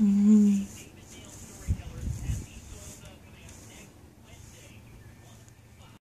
Mm-hmm.